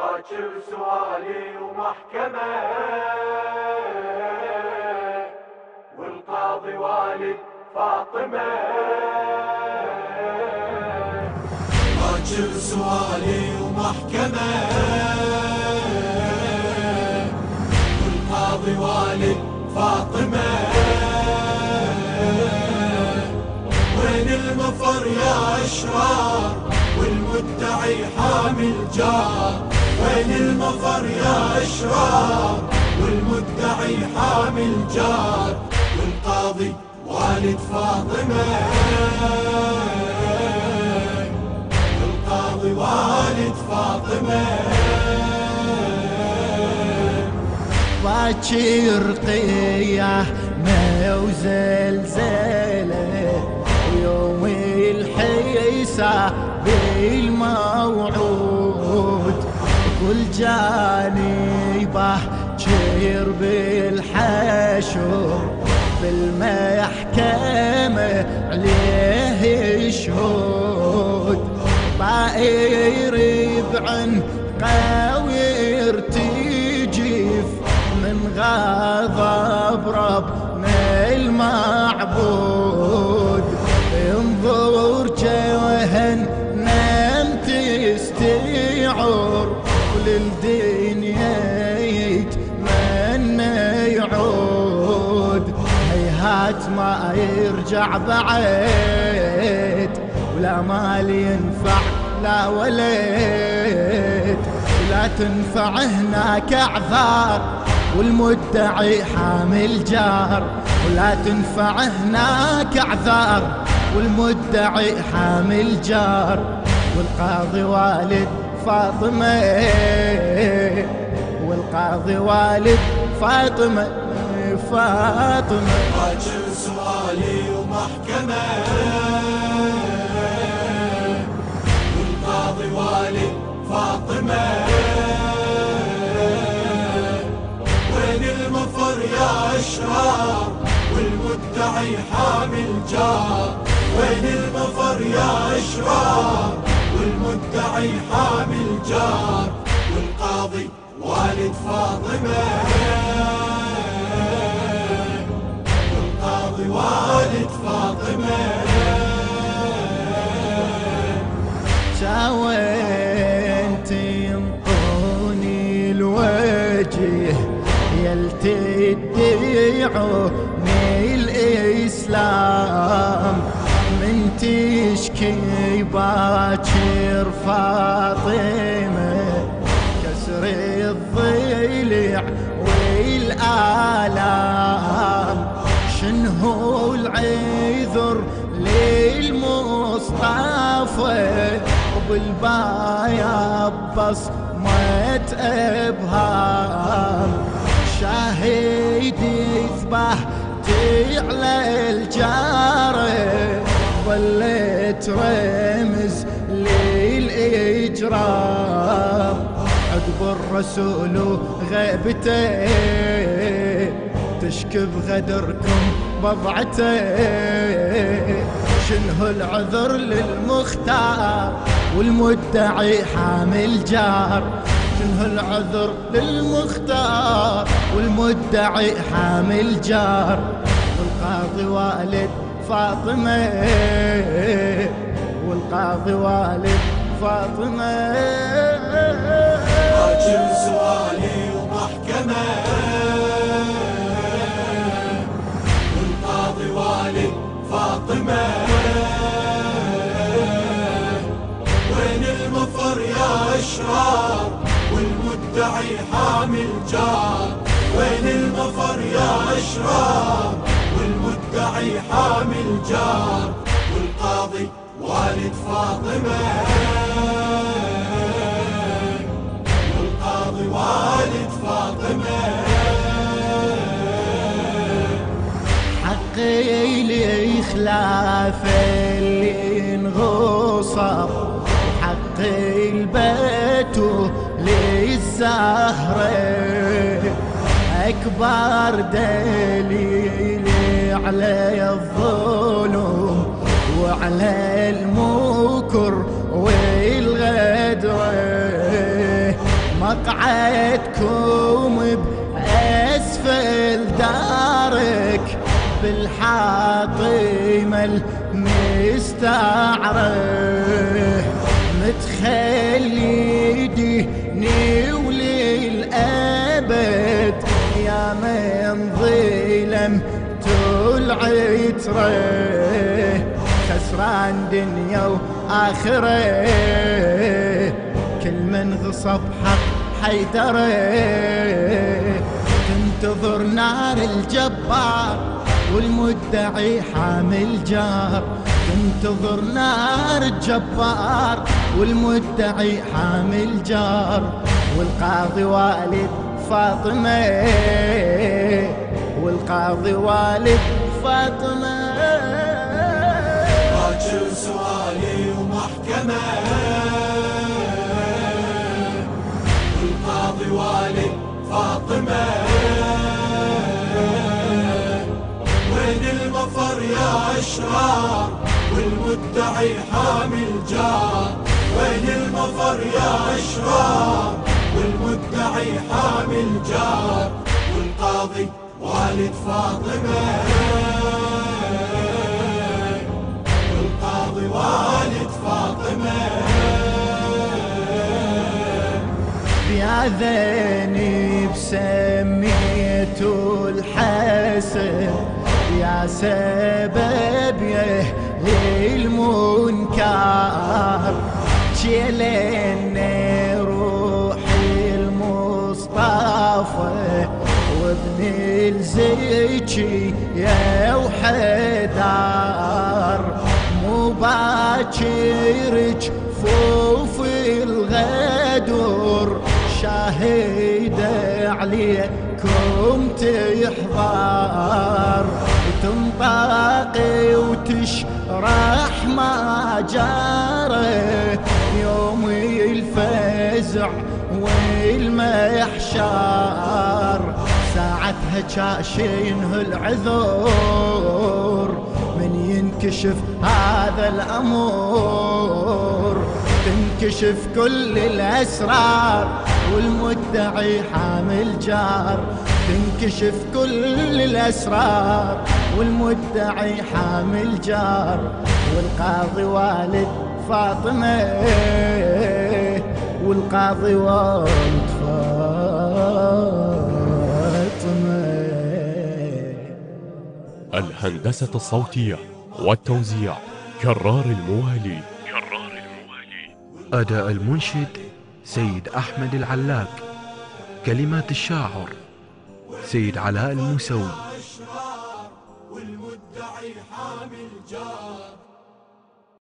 باكر سؤالي ومحكمة والقاضي والد فاطمة. باكر سؤالي ومحكمة والقاضي والد فاطمة. وين المفر يا أشرار والمدعي حامل جار؟ وين المفر يا أشرار والمدعي حامل جار والقاضي والد فاطمة. والقاضي والد فاطمة. باكر قياه ما وزلزلة ويوم الحيسة كل جانبه شير بالحشر بالمحكمة عليه شهود طائر بعن قوي ارتجف من غضب يرجع بعد ولا مال ينفع لا ولد. ولا تنفع هناك أعذار والمدعي حامل جار. ولا تنفع هناك أعذار والمدعي حامل جار. والقاضي والد فاطمة والقاضي والد فاطمة. فاطمة. باكر سؤالي ومحكمة والقاضي والد فاطمة وين المفر يا أشرار والمدعي حامل جار وين المفر يا أشرار والمدعي حامل جار والقاضي والد فاطمة. وين تنطوني الوجه يل تدعوني الإسلام من تشكي باكر فاطمة كسر الضلع والآلام. شنو العذر للمصطفى وبالبايا بصمة ابهام شاهد يذبح على الجارة ظلت رمز للإجرام عقب الرسول غيبته تشكب غدركم بضعته شنه العذر للمختار والمدعي حامل جار. شنه العذر للمختار والمدعي حامل جار. والقاضي والد فاطمة والقاضي والد فاطمة. والمدعي حامل جار وين المفر يا أشرار والمدعي حامل جار والقاضي والد فاطمة. والقاضي والد فاطمة. حقي لي خلاف اللي انغصب حقي للزهرة أكبر دليل على الظلم وعلى المكر والغدر مقعدكم بأسفل دارك بالحاطمة المستعرة. متخلي من ظلم العترة خسران دنيا وآخرة. كل من غصب حق حيدره. تنتظر نار الجبار والمدعي حامل جار. تنتظر نار الجبار والمدعي حامل جار. والقاضي والد فاطمة والقاضي والد فاطمة. باكر سؤالي ومحكمة. والقاضي والد فاطمة. وين المفر يا أشرار والمدعي حامل جار. وين المفر يا أشرار والمدعي حامل جار والقاضي والد فاطمة. والقاضي والد فاطمة. يا ذني بسميت الحسن يا سبب يهلي المنكر شيلين المصطفى وابن الزكي يا وحدار مو باكر جفوف الغدر. شاهد عليكم تحضر تنطاقي وتشرح ما جاره. يوم الفزع والمحشار ساعتها كاشينه العذور من ينكشف هذا الأمور؟ تنكشف كل الأسرار. والمدعي حامل جار. تنكشف كل الأسرار. والمدعي حامل جار. والقاضي والد فاطمة. والقاضي والد الهندسة الصوتية والتوزيع كرار الموالي. كرار الموالي أداء المنشد سيد أحمد العلاق كلمات الشاعر سيد علاء الموسوي.